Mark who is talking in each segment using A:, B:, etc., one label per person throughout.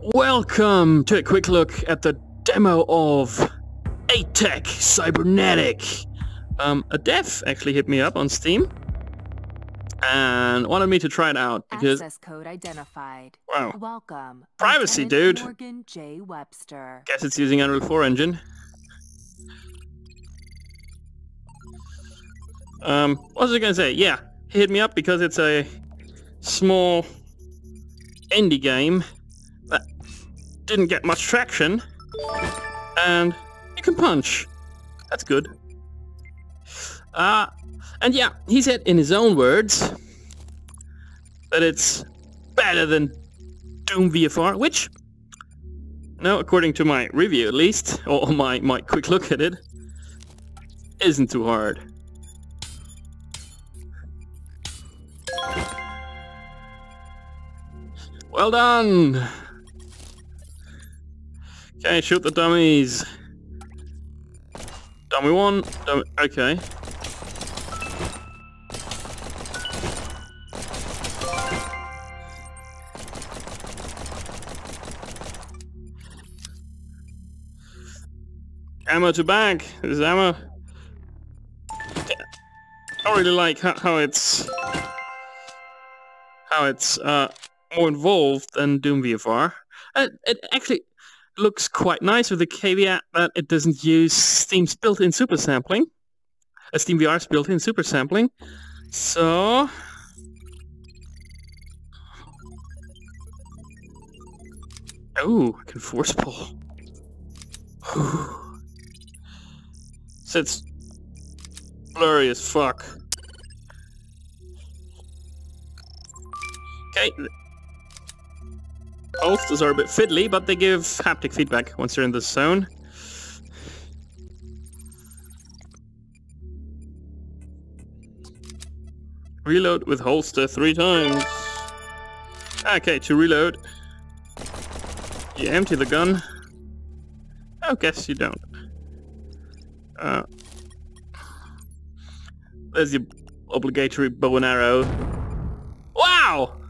A: Welcome to a quick look at the demo of A-Tech Cybernetic. Um, a dev actually hit me up on Steam and wanted me to try it out because
B: Access code identified.
A: wow,
B: Welcome.
A: Privacy, dude.
B: Morgan J. Webster.
A: guess it's using Unreal 4 engine. Um, what was I gonna say? Yeah, hit me up because it's a small indie game didn't get much traction, and you can punch. That's good. Uh, and yeah, he said in his own words that it's better than Doom VFR, which no, according to my review at least, or my, my quick look at it, isn't too hard. Well done! Okay, shoot the dummies. Dummy one, dummy, okay. Ammo to bag. This is ammo. I really like how, how it's how it's uh, more involved than Doom VFR. Uh, it actually looks quite nice with the caveat that it doesn't use Steam's built-in super sampling. Uh, Steam VR's built-in super sampling. So Oh, I can force pull. so it's blurry as fuck. Okay. Holsters are a bit fiddly, but they give haptic feedback once you're in the zone. Reload with holster three times. Okay, to reload, you empty the gun. Oh, guess you don't. Uh, there's your obligatory bow and arrow. Wow!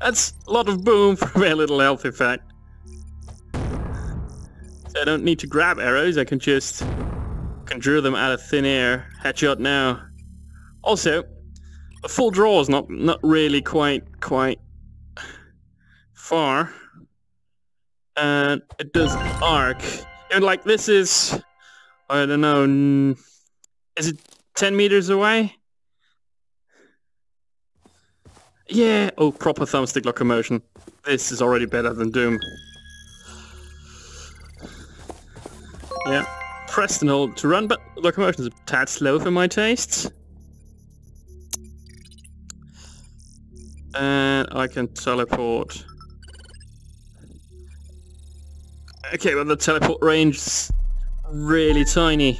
A: That's a lot of boom for very little health effect. So I don't need to grab arrows, I can just conjure them out of thin air. Headshot now. Also, the full draw is not not really quite quite far. And it does arc. And like this is I don't know is it 10 meters away? Yeah, oh, proper thumbstick locomotion. This is already better than Doom. Yeah, press and hold to run, but locomotion is a tad slow for my tastes. And I can teleport. Okay, well the teleport range is really tiny.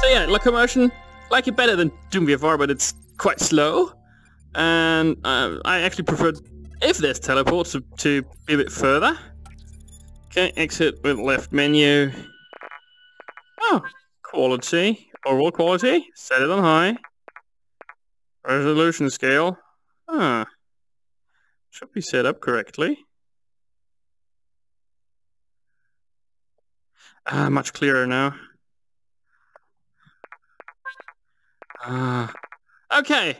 A: So yeah, locomotion, like it better than Doom VFR, but it's quite slow. And uh, I actually prefer, if there's teleport, to, to be a bit further. Okay, exit with left menu. Oh, quality, overall quality, set it on high. Resolution scale. Ah, should be set up correctly. Ah, much clearer now. Ah, okay.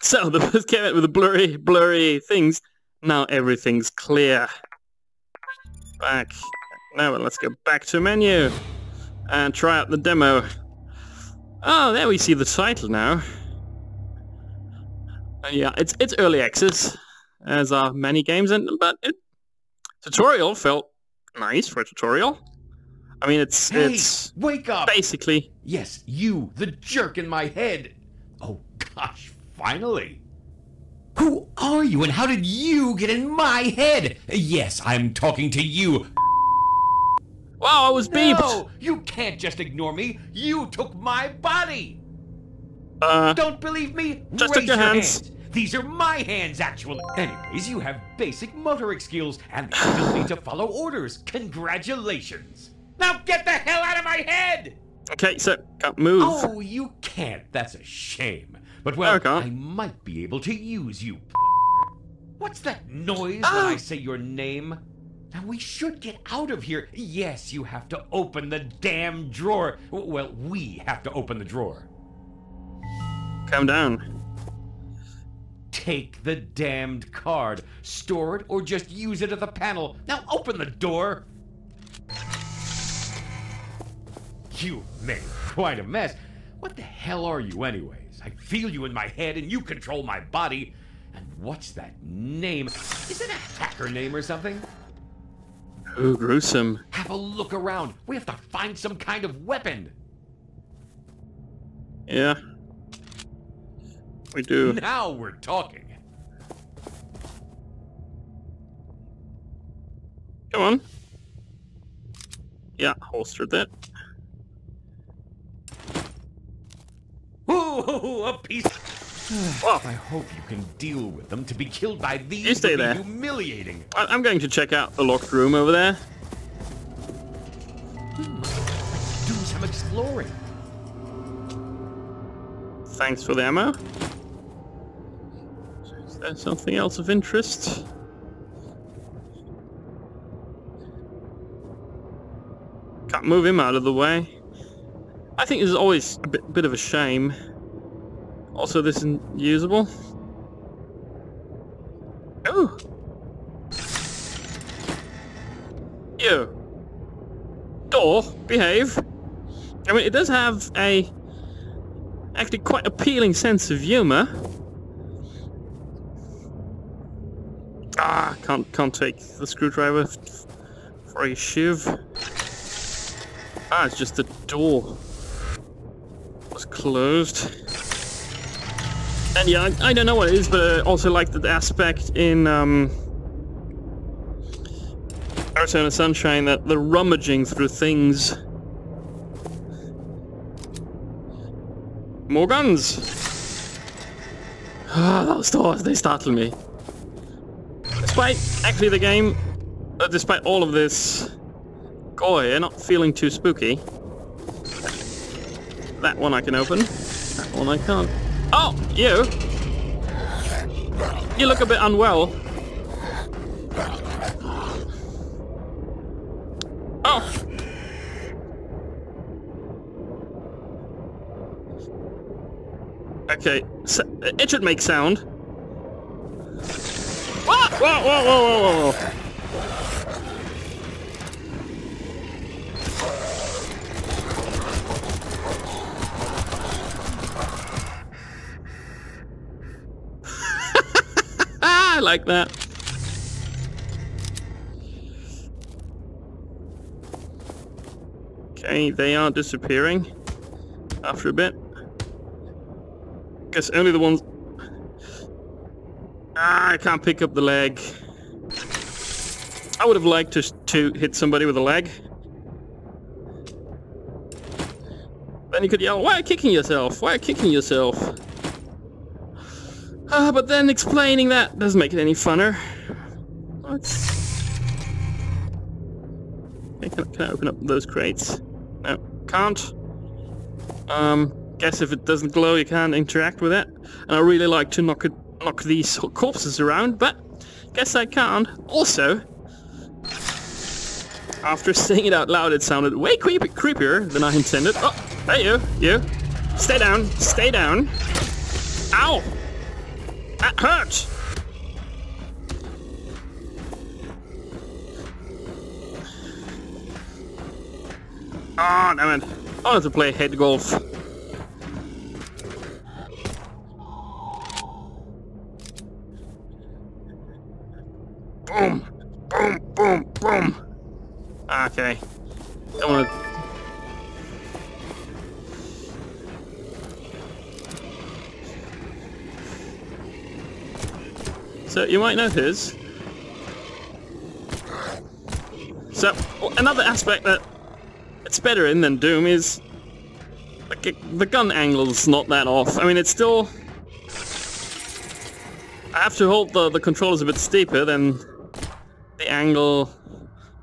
A: So the first came out with the blurry, blurry things. Now everything's clear. Back. Now let's go back to menu and try out the demo. Oh, there we see the title now. Uh, yeah, it's it's early access, as are many games, and but it tutorial felt nice for a tutorial. I mean, it's
C: Hey,
A: it's
C: wake up!
A: basically
C: Yes, you, the jerk in my head. Oh gosh, finally. Who are you and how did you get in my head? Yes, I'm talking to you.
A: wow, I was beeped.
C: No, you can't just ignore me. You took my body.
A: Uh,
C: Don't believe me?
A: Just took your
C: your
A: hands.
C: hands. These are my hands, actually. Anyways, you have basic motoric skills and the ability to follow orders. Congratulations. Now get the hell out of my head!
A: Okay, so can't move.
C: Oh, you can't. That's a shame. But well,
A: Okay.
C: I might be able to use you. What's that noise when
A: Ah!
C: I say your name? Now we should get out of here. Yes, you have to open the damn drawer. Well, we have to open the drawer.
A: Calm down.
C: Take the damned card. Store it or just use it at the panel. Now open the door. You made quite a mess. What the hell are you, anyways? I feel you in my head and you control my body. And what's that name? Is it a hacker name or something?
A: Ooh, gruesome.
C: Have a look around. We have to find some kind of weapon.
A: Yeah. We do.
C: Now we're talking.
A: Come on. Yeah, holstered that.
C: Ooh, a piece.
A: Well, oh,
C: I hope you can deal with them. To be killed by these
A: You stay there.
C: humiliating.
A: I- I'm going to check out the locked room over there. Hmm.
C: Do some exploring.
A: Thanks for the ammo. Is there something else of interest? Can't move him out of the way. I think this is always a bit, bit of a shame. Also, this isn't usable. Oh! You! Door, behave! I mean, it does have a actually quite appealing sense of humor. Ah, can't can't take the screwdriver for a shiv. Ah, it's just the door was closed. And yeah, I, I don't know what it is, but I also like that aspect in um, Arizona Sunshine that the rummaging through things. More guns! Ah, those doors, they startle me. Despite, actually the game, uh, despite all of this gore here, not feeling too spooky. That one I can open. That one I can't. Oh, you! You look a bit unwell. Oh! Okay, so, it should make sound. Whoa, whoa, whoa, whoa, whoa, whoa. I like that. Okay, they are disappearing after a bit. Guess only the ones. Ah, I can't pick up the leg. I would have liked to to hit somebody with a leg. Then you could yell, "Why are you kicking yourself? Why are you kicking yourself?" Ah, but then explaining that doesn't make it any funner. Okay, can, can I open up those crates? No, can't. Um, guess if it doesn't glow, you can't interact with it. And I really like to knock it, knock these corpses around, but guess I can't. Also, after saying it out loud, it sounded way creepy, creepier than I intended. Oh, hey you, you, stay down, stay down. Ow, that hurts. Oh, damn it. I wanted to play head golf. You might notice... So, oh, another aspect that it's better in than Doom is like the gun angle's not that off. I mean, it's still. I have to hold the the controllers a bit steeper than the angle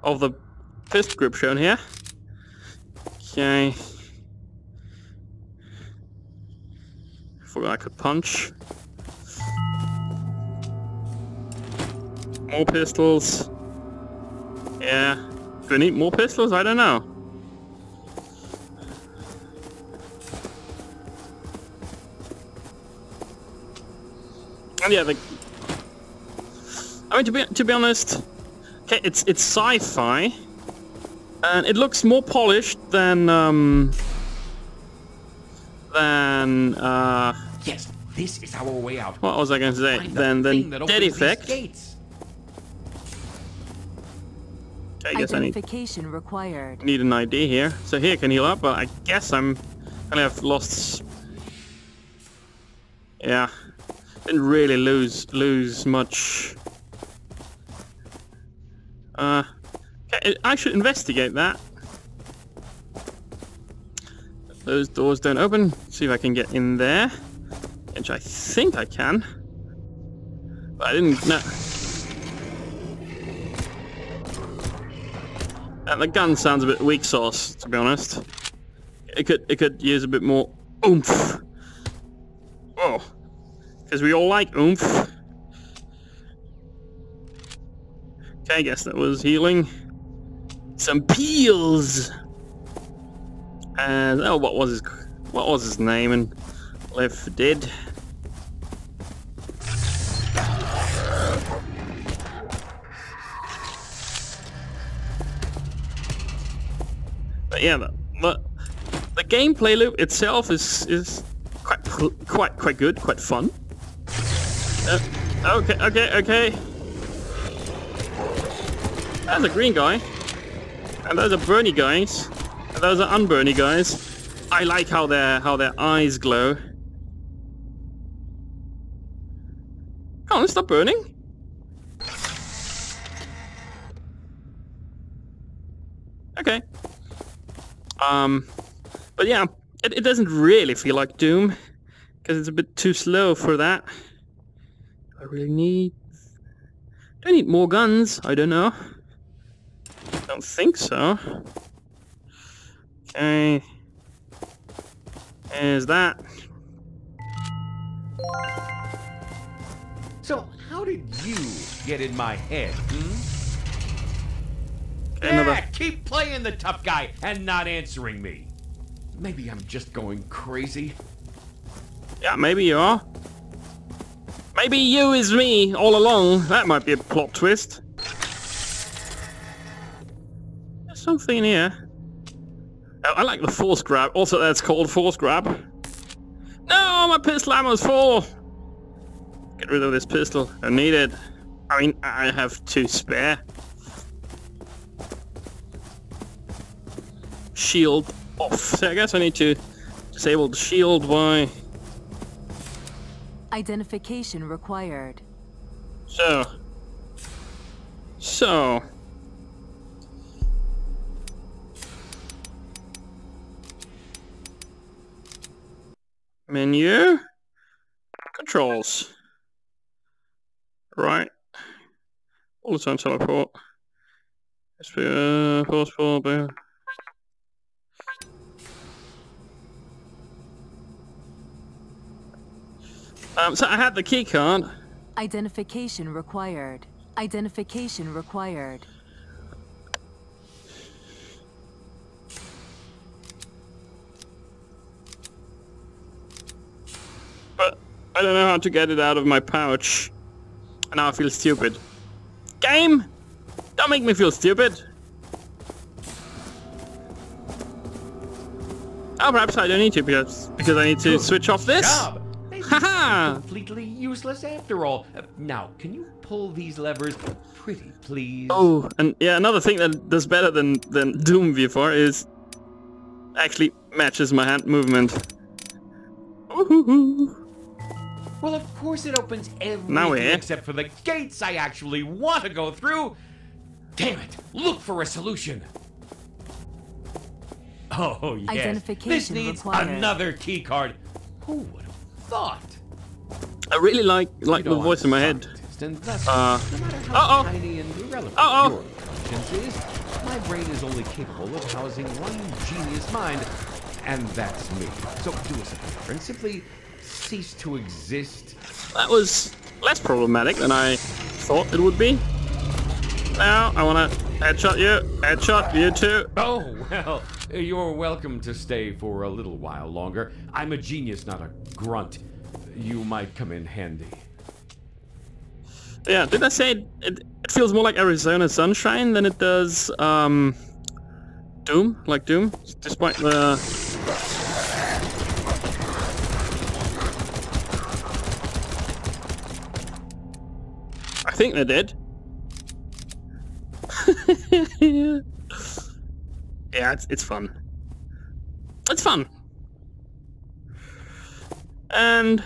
A: of the fist grip shown here. Okay. Forgot I could punch. More pistols. Yeah. Do I need more pistols? I don't know. And yeah, the... I mean, to be to be honest, okay, it's it's sci-fi, and it looks more polished than um than uh
C: Yes, this is our way out.
A: what was I going to say?
C: Find the
A: Than
C: thing
A: than
C: that
A: Dead Effect. I guess I need
B: required.
A: need an ID here. So here can heal up, but I guess I'm gonna have lost. Yeah, didn't really lose lose much. Uh, I should investigate that. Those doors don't open. See if I can get in there, which I think I can. But I didn't know. And the gun sounds a bit weak sauce, to be honest. It could it could use a bit more oomph. Oh, because we all like oomph. Okay, I guess that was healing. Some peels. And oh, what was his what was his name and Left 4 Dead? Yeah, the, the, the gameplay loop itself is is quite quite quite good, quite fun. Uh, okay, okay, okay. There's a green guy, and those are Bernie guys, and those are unburny guys. I like how their how their eyes glow. Come on, stop burning. Okay. Um, but yeah, it, it doesn't really feel like Doom because it's a bit too slow for that. I really need? Do I need more guns? I don't know. I Don't think so. Okay. There's that.
C: So, how did you get in my head, hmm?
A: Okay,
C: Yeah, keep playing the tough guy and not answering me. Maybe I'm just going crazy.
A: Yeah, maybe you are. Maybe you is me all along. That might be a plot twist. There's something here. Oh, I like the force grab. Also, that's called force grab. No, my pistol ammo's full. Get rid of this pistol. I need it. I mean, I have two spare. Shield off. So I guess I need to disable the shield by
B: Identification required.
A: So. So. Menu. Controls. Right. All the time teleport. SP, uh, force pull, boom. Um, so I had the key card.
B: Identification required. Identification required.
A: but I don't know how to get it out of my pouch. And now I feel stupid. Game! Don't make me feel stupid! Oh, perhaps I don't need to because because I need to switch off this.
C: Job. Maybe
A: Haha!
C: completely useless after all. Uh, now, can you pull these levers pretty, please?
A: Oh, and yeah, another thing that does better than than Doom VFR is actually matches my hand movement. Woohoo!
C: Well, of course it opens everything
A: Now
C: except for the gates I actually want to go through. Damn it! Look for a solution. Oh yes, this needs
B: required.
C: another key card. Who would have thought?
A: I really like like the voice in my head.
C: thus,
A: uh,
C: no uh
A: oh.
C: tiny
A: Uh-oh.
C: is, my brain is only capable of housing one genius mind, and that's me. So do us a favor and simply cease to exist.
A: That was less problematic than I thought it would be. Now I wanna headshot you, headshot you too.
C: Oh, well, you're welcome to stay for a little while longer. I'm a genius, not a grunt. You might come in handy.
A: Yeah, did I say it, it, it feels more like Arizona Sunshine than it does um, Doom? Like Doom, despite the I think they're did. yeah, it's it's fun. It's fun. And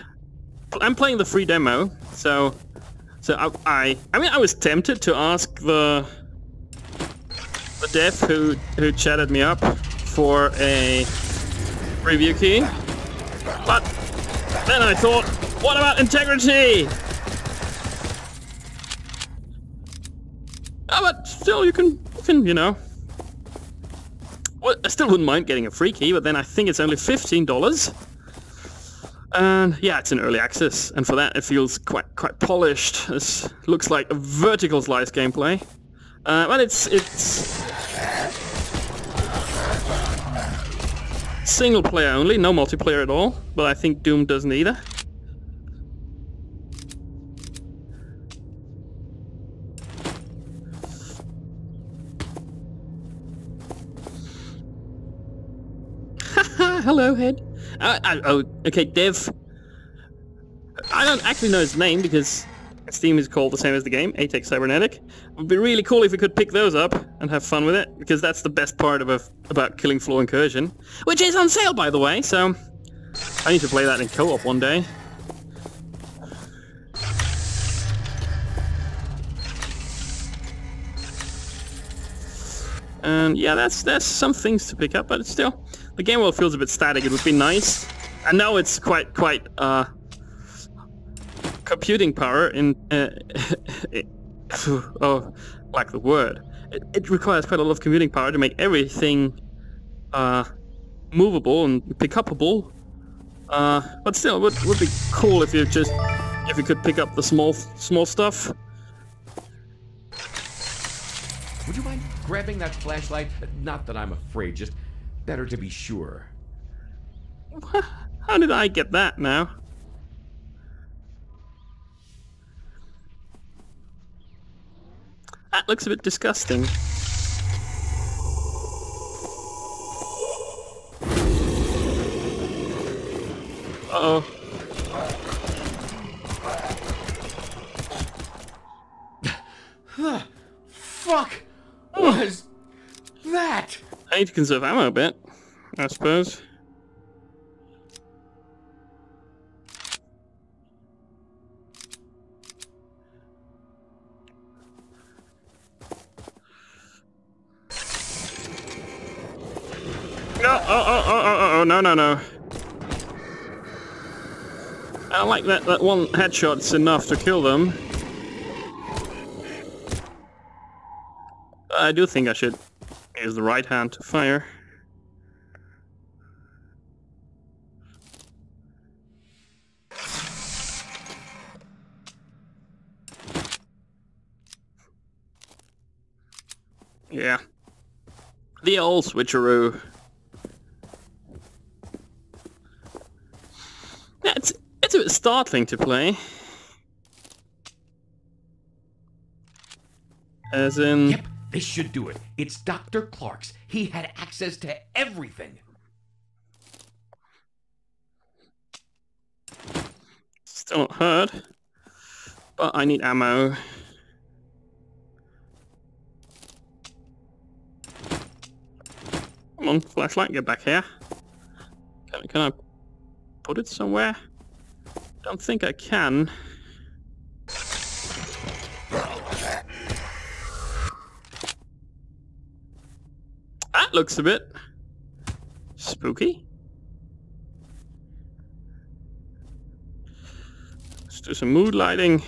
A: I'm playing the free demo, so so I, I, I mean, I was tempted to ask the the dev who who chatted me up for a review key, but then I thought, what about integrity? Oh, but still, you can, you can, you know. I still wouldn't mind getting a free key, but then I think it's only fifteen dollars. And yeah, it's an early access, and for that it feels quite quite polished. This looks like a vertical slice gameplay, uh, but it's it's single player only, no multiplayer at all. But I think Doom doesn't either. Uh, I, oh, okay, Dev. I don't actually know his name because Steam is called the same as the game, A-Tech Cybernetic. It would be really cool if we could pick those up and have fun with it, because that's the best part of a, about Killing Floor Incursion, which is on sale, by the way, so I need to play that in co-op one day. And yeah, that's that's some things to pick up, but it's still the game world feels a bit static. It would be nice. I know it's quite quite uh, computing power in uh, oh, like the word. It, it, requires quite a lot of computing power to make everything uh, movable and pick upable. Uh, but still, it would, would be cool if you just if you could pick up the small small stuff.
C: Would you mind grabbing that flashlight? Not that I'm afraid, just better to be sure.
A: How did I get that now? That looks a bit disgusting. Uh oh
C: Fuck was that?
A: I need to conserve ammo a bit, I suppose. No, oh, oh, oh, oh, oh, oh, no, no, no. I like that, that one headshot's enough to kill them. I do think I should use the right hand to fire. Yeah. The old switcheroo. It's, it's a bit startling to play. As in...
C: Yep, this should do it. It's Dr. Clark's. He had access to everything.
A: Still not heard. But I need ammo. Come on, flashlight, get back here. Can, can I put it somewhere? Don't think I can. Looks a bit spooky. Let's do some mood lighting.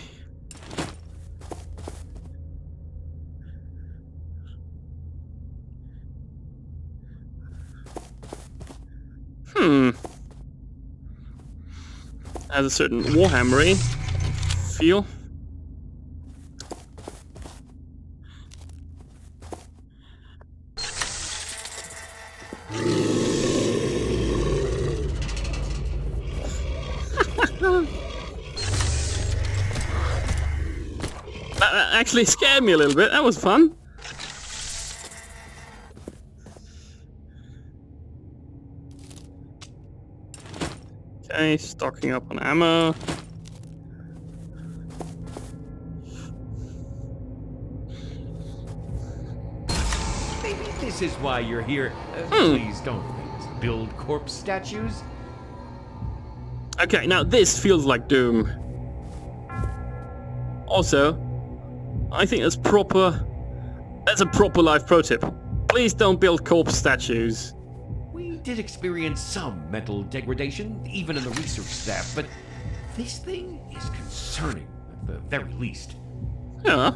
A: Hmm. Has a certain Warhammery feel. Actually scared me a little bit. That was fun. Okay, stocking up on ammo.
C: Maybe this is why you're here. Uh,
A: Hmm.
C: Please don't build corpse statues.
A: Okay, now this feels like Doom. Also, I think that's proper. That's a proper life pro tip. Please don't build corpse statues.
C: We did experience some mental degradation, even in the research staff, but this thing is concerning, at the very least.
A: Yeah.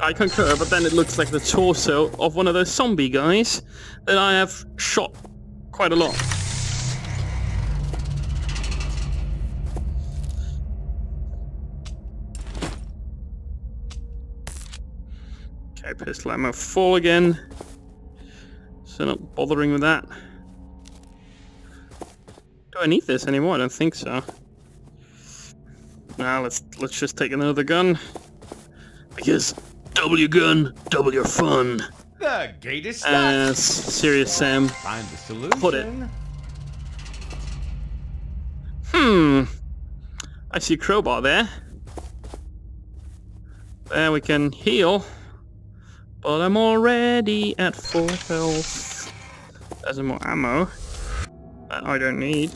A: I concur, but then it looks like the torso of one of those zombie guys that I have shot quite a lot. Pistol ammo full again. So not bothering with that. Do I need this anymore? I don't think so. Now let's let's just take another gun. Because double your gun, double your fun.
C: The gate is stuck.
A: As Serious Sam.
C: Find the solution.
A: Put it. Hmm. I see a crowbar there. There we can heal. But I'm already at full health. There's some more ammo. That I don't need.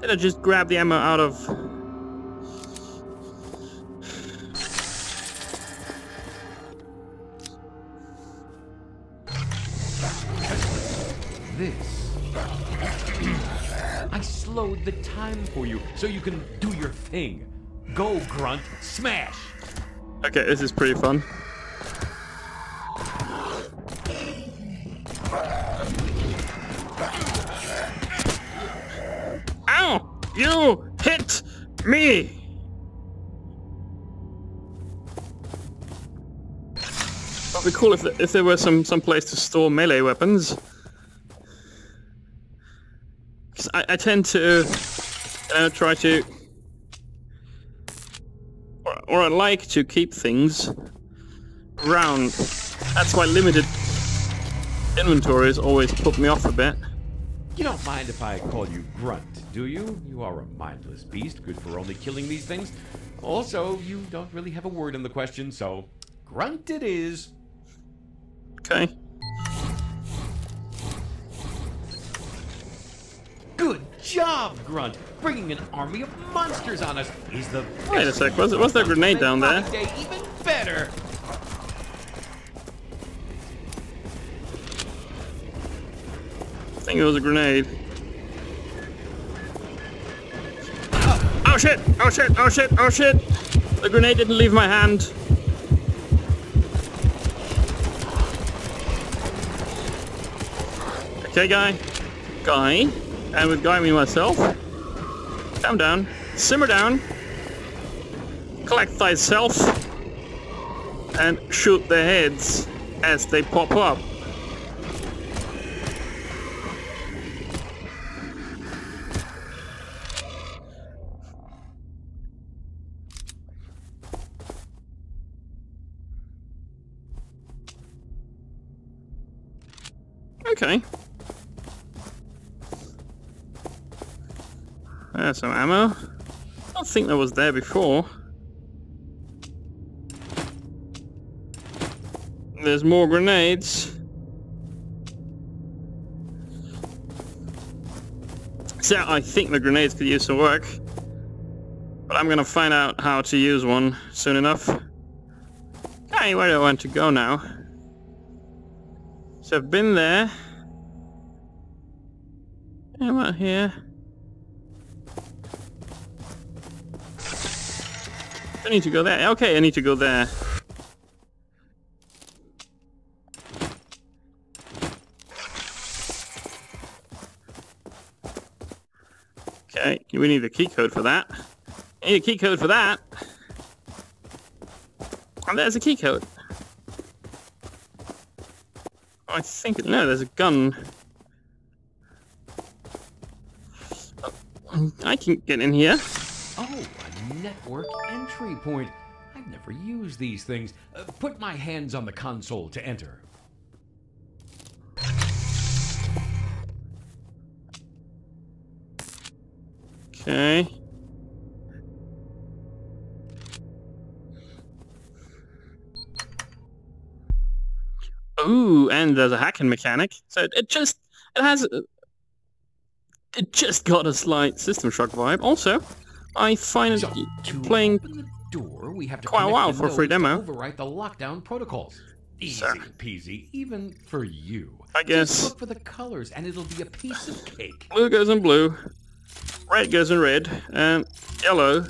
A: Did I just grab the ammo out of...
C: This. I slowed the time for you so you can do your thing. Go, Grunt. Smash.
A: Okay, this is pretty fun. Ow! You hit me! It'd be cool if, if there were some, some place to store melee weapons. 'Cause I, I tend to uh, try to or, or I like to keep things round. That's why limited inventories always put me off a bit.
C: You don't mind if I call you Grunt, do you? You are a mindless beast, good for only killing these things. Also, you don't really have a word in the question, so Grunt it is.
A: Okay.
C: Good job, Grunt! Bringing an army of monsters on us is the
A: Wait a sec, was- was there grenade down there?
C: Day even better.
A: I think it was a grenade. Oh, shit! Oh shit! Oh shit! Oh shit! The grenade didn't leave my hand. Okay, guy. Guy. And with guy, I mean myself. Calm down. Simmer down. Collect thyself. And shoot their heads as they pop up. Okay. There's some ammo. I don't think that was there before. There's more grenades. So I think the grenades could use some work. But I'm gonna find out how to use one soon enough. Okay, where do I want to go now? So I've been there. I'm out here. I need to go there. Okay, I need to go there. Okay, we need a key code for that. I need a key code for that. And there's a key code. I think no, there's a gun. I can't get in here.
C: Oh, a network entry point. I've never used these things. Uh, put my hands on the console to enter.
A: Okay. Ooh, and there's a hacking mechanic. So it, just it has it just got a slight System Shock vibe. Also, I find it
C: So, to
A: playing
C: the door, we have to
A: quite a while for a free demo.
C: Overwrite the lockdown protocols. Easy
A: Sir.
C: peasy, even for you.
A: I
C: Just
A: guess
C: look for the colors, and it'll be a piece of cake.
A: blue goes in blue, red goes in red, and yellow,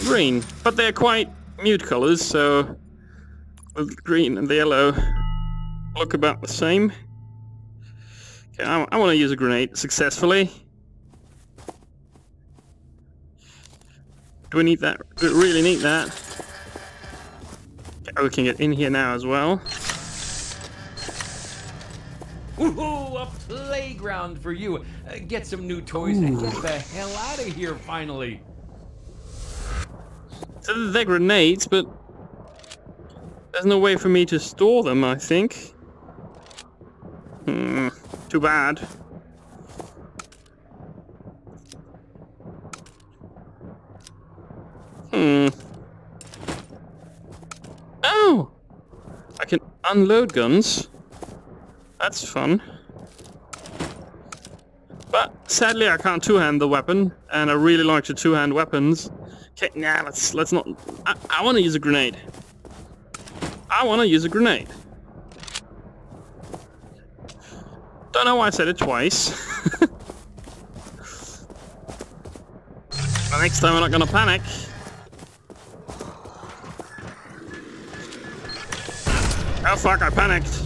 A: green. But they're quite mute colors, so the green and the yellow look about the same. I, I want to use a grenade successfully. Do we need that? Do we really need that? Okay, we can get in here now as well.
C: Woohoo! A playground for you. Uh, get some new toys and get the hell out of here finally.
A: So they're grenades, but there's no way for me to store them, I think. Hmm, too bad. Hmm. Oh! I can unload guns. That's fun. But sadly I can't two-hand the weapon, and I really like to two-hand weapons. Okay, nah, let's let's not. I, I want to use a grenade. I want to use a grenade. Don't know why I said it twice. the next time I'm not gonna panic. Oh fuck! I panicked.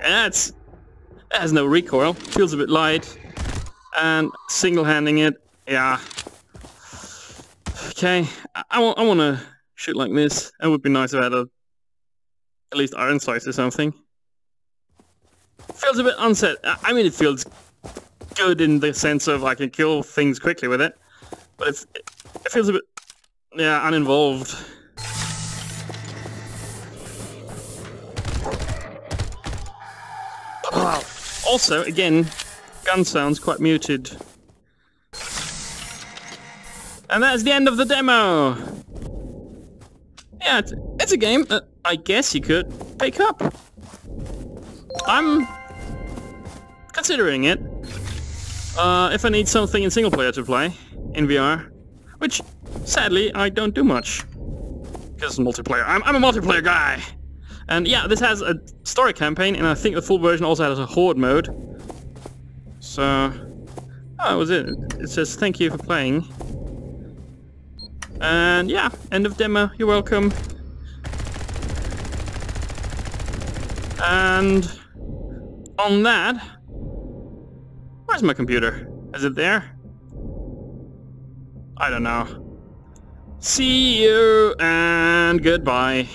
A: It's it has no recoil. Feels a bit light. And single-handing it, yeah. Okay, I, want I want to shoot like this. It would be nice if I had a at least iron sights or something. Feels a bit unset. I mean, it feels good in the sense of I can kill things quickly with it, but it feels a bit yeah uninvolved. Also, again, gun sounds quite muted. And that's the end of the demo! Yeah, it's, it's a game that I guess you could pick up. I'm considering it. Uh, if I need something in single player to play in VR, which sadly I don't do much because multiplayer. I'm, I'm a multiplayer guy. And yeah, this has a story campaign, and I think the full version also has a horde mode. So, oh, that was it. It says thank you for playing. And yeah, end of demo. You're welcome. And on that, where's my computer? Is it there? I don't know. See you and goodbye.